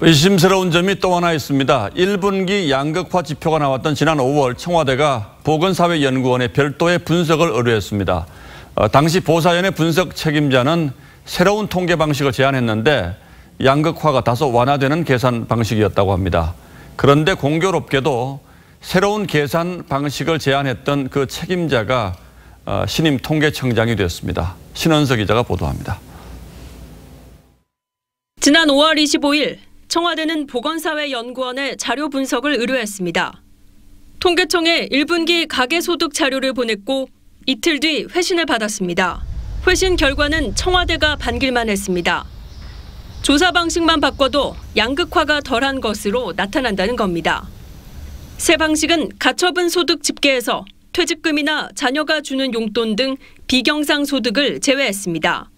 의심스러운 점이 또 하나 있습니다. 1분기 양극화 지표가 나왔던 지난 5월 청와대가 보건사회연구원에 별도의 분석을 의뢰했습니다. 어, 당시 보사연의 분석 책임자는 새로운 통계 방식을 제안했는데 양극화가 다소 완화되는 계산 방식이었다고 합니다. 그런데 공교롭게도 새로운 계산 방식을 제안했던 그 책임자가 어, 신임 통계청장이 되었습니다. 신원석 기자가 보도합니다. 지난 5월 25일 청와대는 보건사회연구원에 자료 분석을 의뢰했습니다. 통계청에 1분기 가계소득 자료를 보냈고 이틀 뒤 회신을 받았습니다. 회신 결과는 청와대가 반길만 했습니다. 조사 방식만 바꿔도 양극화가 덜한 것으로 나타난다는 겁니다. 새 방식은 가처분 소득 집계에서 퇴직금이나 자녀가 주는 용돈 등 비경상 소득을 제외했습니다.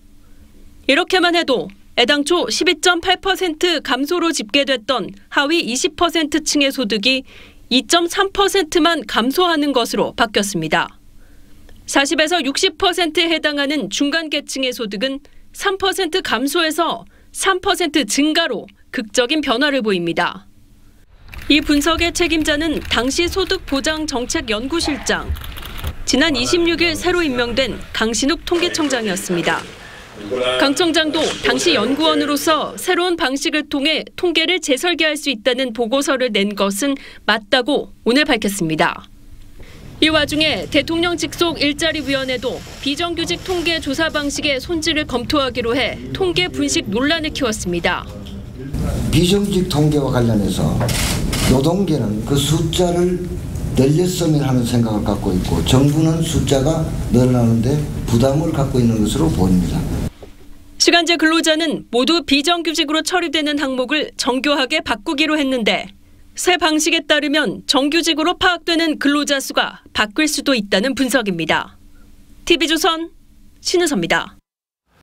이렇게만 해도 애당초 12.8% 감소로 집계됐던 하위 20%층의 소득이 2.3%만 감소하는 것으로 바뀌었습니다. 40에서 60%에 해당하는 중간 계층의 소득은 3% 감소해서 3% 증가로 극적인 변화를 보입니다. 이 분석의 책임자는 당시 소득보장정책연구실장, 지난 26일 새로 임명된 강신욱 통계청장이었습니다. 강 청장도 당시 연구원으로서 새로운 방식을 통해 통계를 재설계할 수 있다는 보고서를 낸 것은 맞다고 오늘 밝혔습니다. 이 와중에 대통령 직속 일자리위원회도 비정규직 통계 조사 방식의 손질을 검토하기로 해 통계 분식 논란을 키웠습니다. 비정규직 통계와 관련해서 노동계는 그 숫자를 늘렸으면 하는 생각을 갖고 있고 정부는 숫자가 늘어나는데 부담을 갖고 있는 것으로 보입니다. 시간제 근로자는 모두 비정규직으로 처리되는 항목을 정교하게 바꾸기로 했는데 새 방식에 따르면 정규직으로 파악되는 근로자 수가 바뀔 수도 있다는 분석입니다. TV조선 신우섭입니다.